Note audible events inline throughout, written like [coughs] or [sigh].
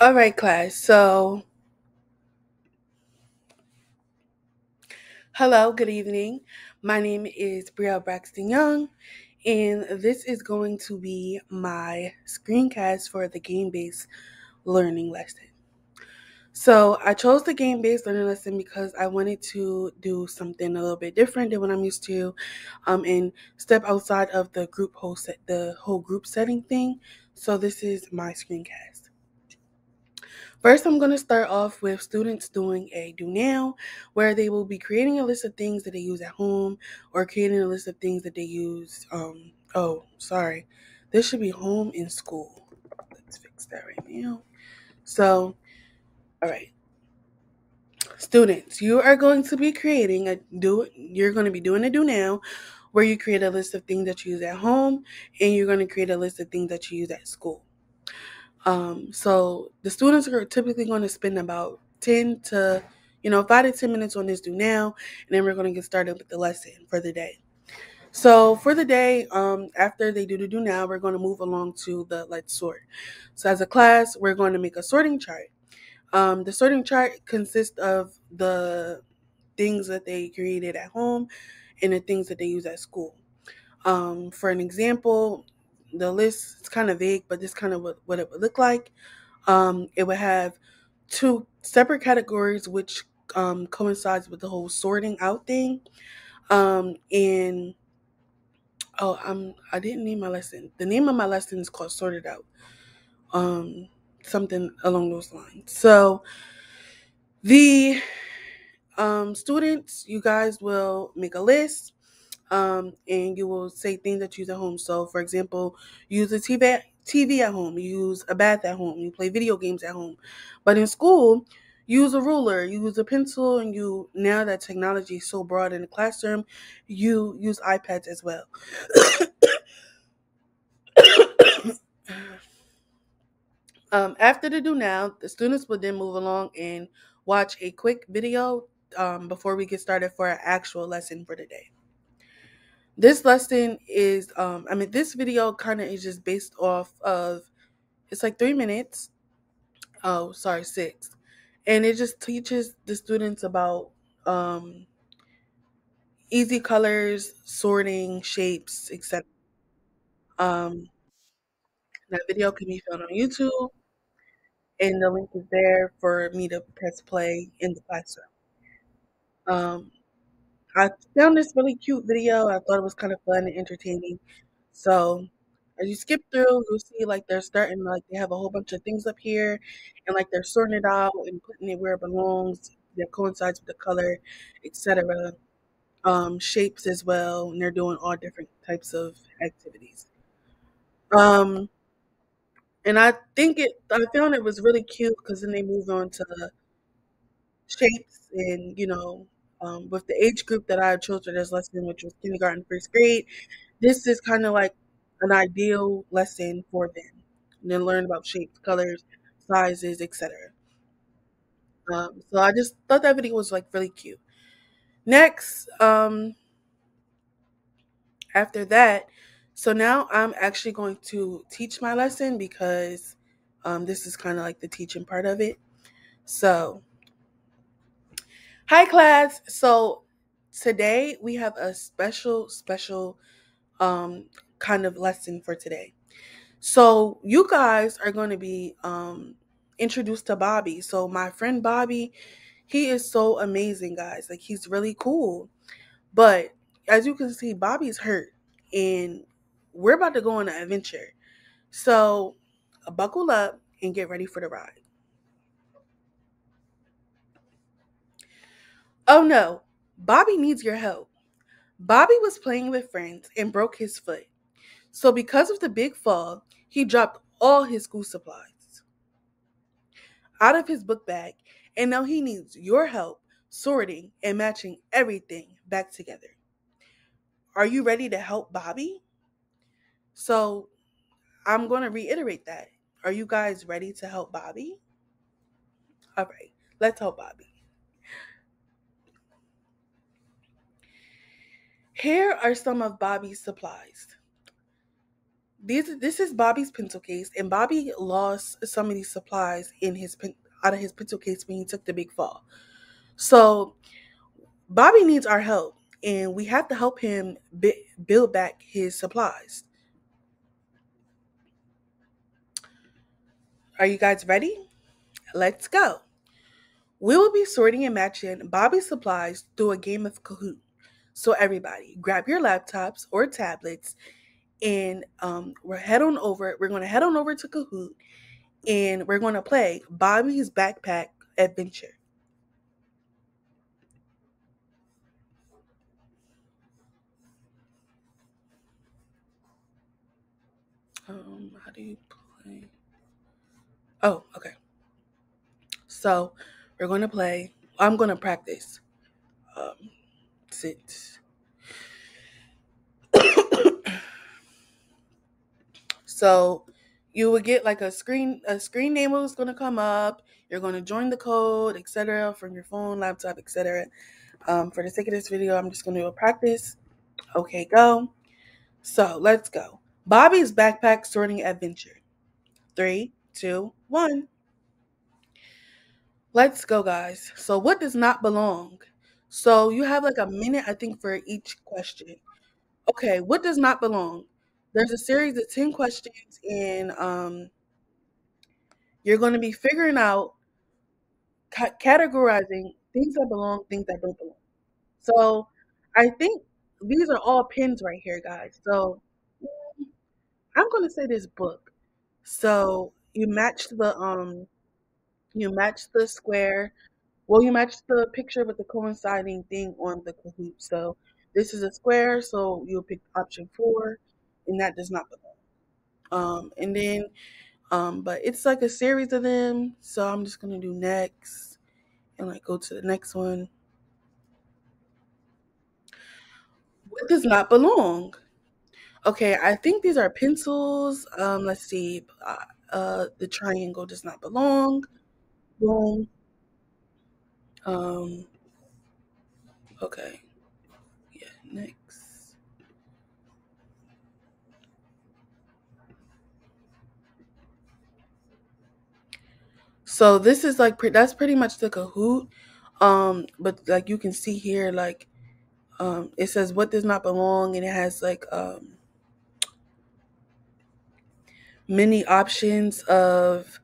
All right, class. So, hello, good evening. My name is Brielle Braxton Young, and this is going to be my screencast for the game based learning lesson. So, I chose the game based learning lesson because I wanted to do something a little bit different than what I'm used to um, and step outside of the group whole set, the whole group setting thing. So, this is my screencast. First, I'm going to start off with students doing a do now, where they will be creating a list of things that they use at home or creating a list of things that they use. Um, oh, sorry. This should be home in school. Let's fix that right now. So, all right. Students, you are going to be creating a do you're going to be doing a do now where you create a list of things that you use at home and you're going to create a list of things that you use at school. Um, so the students are typically going to spend about 10 to, you know, five to 10 minutes on this do now, and then we're going to get started with the lesson for the day. So for the day, um, after they do the do now, we're going to move along to the let's sort. So as a class, we're going to make a sorting chart. Um, the sorting chart consists of the things that they created at home and the things that they use at school. Um, for an example, the list is kind of vague, but this kind of what, what it would look like. Um, it would have two separate categories, which um, coincides with the whole sorting out thing. Um, and oh, I'm I didn't name my lesson. The name of my lesson is called Sort It Out. Um, something along those lines. So the um, students, you guys will make a list um, and you will say things that you use at home. So, for example, use a TV, TV at home, use a bath at home, you play video games at home. But in school, use a ruler, you use a pencil, and you now that technology is so broad in the classroom, you use iPads as well. [coughs] um, after the do now, the students will then move along and watch a quick video um, before we get started for our actual lesson for the day. This lesson is, um, I mean, this video kind of is just based off of, it's like three minutes. Oh, sorry, six. And it just teaches the students about um, easy colors, sorting, shapes, etc. Um, that video can be found on YouTube, and the link is there for me to press play in the classroom. Um, I found this really cute video. I thought it was kind of fun and entertaining. So as you skip through, you'll see like they're starting like they have a whole bunch of things up here, and like they're sorting it out and putting it where it belongs that coincides with the color, etc. Um, shapes as well, and they're doing all different types of activities. Um, and I think it, I found it was really cute because then they moved on to shapes and you know um, with the age group that I have children this lesson, which was kindergarten, first grade, this is kind of like an ideal lesson for them. And then learn about shapes, colors, sizes, etc. Um, so I just thought that video was like really cute. Next, um, after that, so now I'm actually going to teach my lesson because um, this is kind of like the teaching part of it. So Hi, class. So today we have a special, special um, kind of lesson for today. So you guys are going to be um, introduced to Bobby. So my friend Bobby, he is so amazing, guys. Like he's really cool. But as you can see, Bobby's hurt, and we're about to go on an adventure. So buckle up and get ready for the ride. Oh no, Bobby needs your help. Bobby was playing with friends and broke his foot. So, because of the big fall, he dropped all his school supplies out of his book bag, and now he needs your help sorting and matching everything back together. Are you ready to help Bobby? So, I'm going to reiterate that. Are you guys ready to help Bobby? All right, let's help Bobby. Here are some of Bobby's supplies these this is Bobby's pencil case, and Bobby lost some of these supplies in his out of his pencil case when he took the big fall. So Bobby needs our help, and we have to help him bi- build back his supplies. Are you guys ready? Let's go. We will be sorting and matching Bobby's supplies through a game of Kahoot. So everybody, grab your laptops or tablets, and um, we're head on over. We're going to head on over to Kahoot, and we're going to play Bobby's Backpack Adventure. Um, how do you play? Oh, okay. So we're going to play. I'm going to practice. Um, sit. so you would get like a screen a screen name was going to come up. You're going to join the code etc from your phone laptop etc um, for the sake of this video i'm just going to do a practice. Okay go. So let's go. Bobby's backpack sorting adventure. Three two one. Let's go guys. So what does not belong so you have like a minute i think for each question. Okay what does not belong? There's a series of 10 questions and um you're going to be figuring out ca- categorizing things that belong things that don't belong. So i think these are all pins right here guys. So i'm going to say this book. So you match the um you match the square well you match the picture with the coinciding thing on the kahoot so this is a square so you'll pick option four and that does not belong um and then Um, but it's like a series of them. So I'm just gonna do next and like go to the next one. What does not belong? Okay, I think these are pencils. Um, let's see. Uh, uh the triangle does not belong. Boom. Um, okay. Yeah, next. So this is like pre- that's pretty much the Kahoot. Um, but like you can see here, like um, it says what does not belong, and it has like um many options of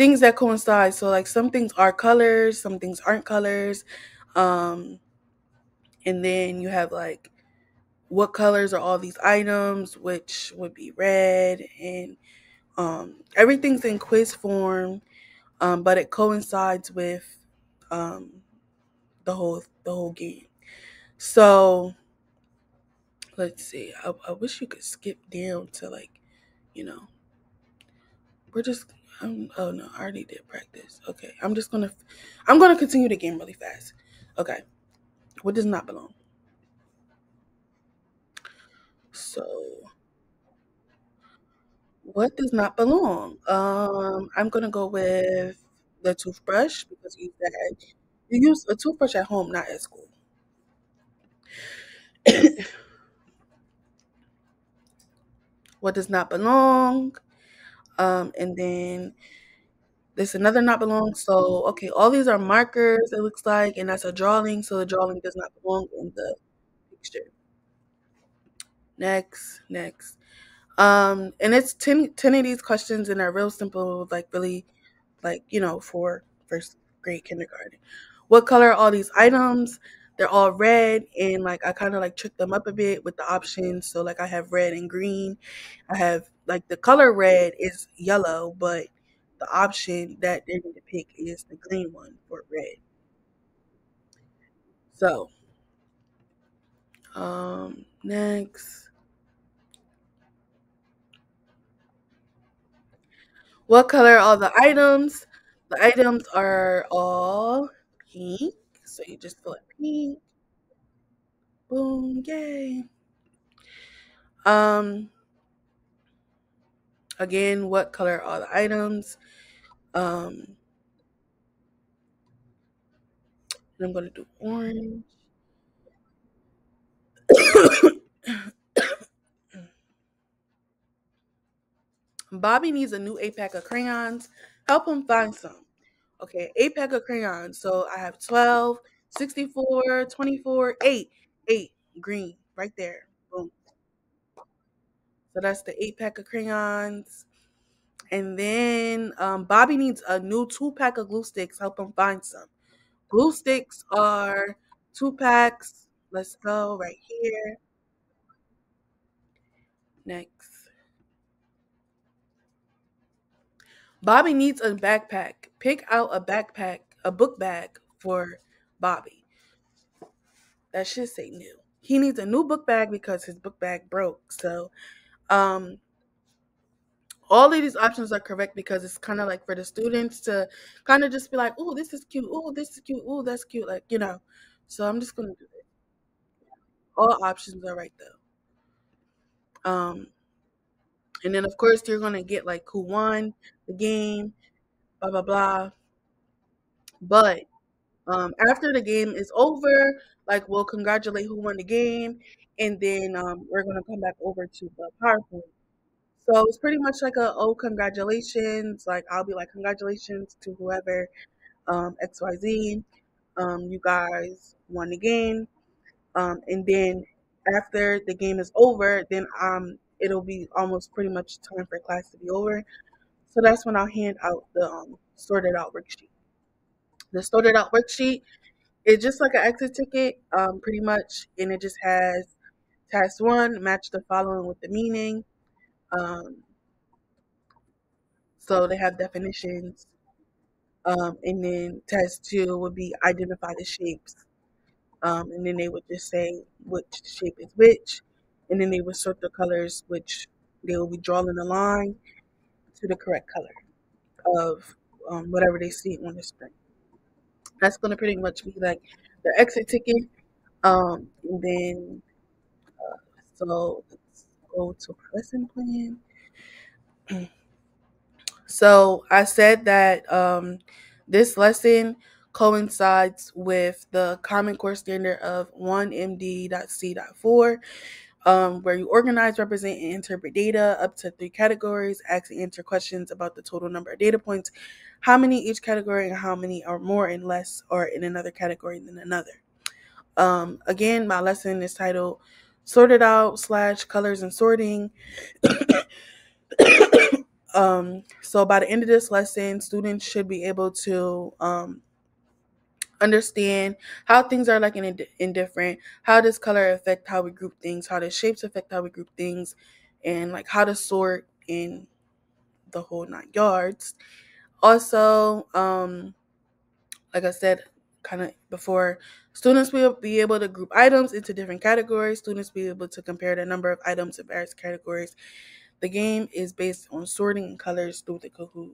things that coincide. So like some things are colors, some things aren't colors. Um, and then you have like what colors are all these items, which would be red, and um, everything's in quiz form, um, but it coincides with um, the whole the whole game. So let's see. I, I wish you could skip down to like, you know, we're just. I'm, oh no, I already did practice. Okay, I'm just gonna, I'm gonna continue the game really fast. Okay, what does not belong? So what does not belong? Um, I'm gonna go with the toothbrush because you said you use a toothbrush at home, not at school. [coughs] what does not belong? Um, and then there's another not belong. So okay, all these are markers. It looks like, and that's a drawing. So the drawing does not belong in the picture. Next, next. Um, and it's 10, 10 of these questions, and they're real simple, like really, like you know, for first grade kindergarten. What color are all these items? They're all red, and like I kind of like tricked them up a bit with the options. So like I have red and green. I have like the color red is yellow, but the option that they need to pick is the green one for red. So, um, next. What color are all the items? The items are all pink. So you just fill it pink. Boom, yay. Um again, what color are all the items? Um I'm gonna do orange. [coughs] Bobby needs a new eight pack of crayons. Help him find some. Okay, eight pack of crayons. So I have 12, 64, 24, 8. 8 green right there. Boom. So that's the eight pack of crayons. And then um, Bobby needs a new two pack of glue sticks. Help him find some. Glue sticks are two packs. Let's go right here. Next. Bobby needs a backpack. Pick out a backpack, a book bag for Bobby. That should say new. He needs a new book bag because his book bag broke. So, um, all of these options are correct because it's kind of like for the students to kind of just be like, oh, this is cute. Oh, this is cute. Oh, that's cute. Like, you know. So I'm just to do it. All options are right though. Um, and then of course you're gonna get like who won the game, blah blah blah. But um, after the game is over, like we'll congratulate who won the game, and then um, we're gonna come back over to the PowerPoint. So it's pretty much like a oh congratulations, like I'll be like congratulations to whoever um, X Y Z, um, you guys won the game, um, and then after the game is over, then um it'll be almost pretty much time for class to be over. So that's when I'll hand out the um, sorted out worksheet. The sorted out worksheet is just like an exit ticket, um, pretty much, and it just has task one, match the following with the meaning. Um, so they have definitions. Um, and then task two would be identify the shapes. Um, and then they would just say which shape is which and then they would sort the colors, which they will be drawing a line to the correct color of um, whatever they see on the screen. That's going to pretty much be like the exit ticket. Um, and then, uh, so let's go to lesson plan. [clears throat] so I said that um, this lesson coincides with the Common Core Standard of 1MD.C.4 um, where you organize, represent, and interpret data up to three categories, ask and answer questions about the total number of data points, how many each category, and how many are more and less or in another category than another. Um, again, my lesson is titled Sort It Out slash Colors and Sorting. [coughs] um, so by the end of this lesson, students should be able to um, understand how things are like in, different how does color affect how we group things how does shapes affect how we group things and like how to sort in the whole nine yards. Also um like i said kind of before students will be able to group items into different categories. Students will be able to compare the number of items in various categories. The game is based on sorting colors through the kahoot.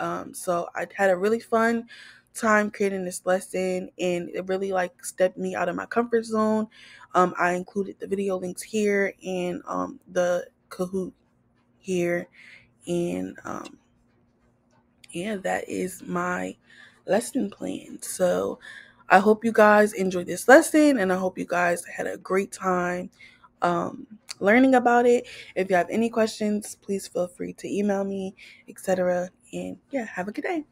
Um, so i had a really fun time creating this lesson and it really like stepped me out of my comfort zone. Um, I included the video links here and um, the Kahoot here. And um, yeah, that is my lesson plan. So I hope you guys enjoyed this lesson and I hope you guys had a great time um, learning about it. If you have any questions, please feel free to email me, etc. And yeah, have a good day.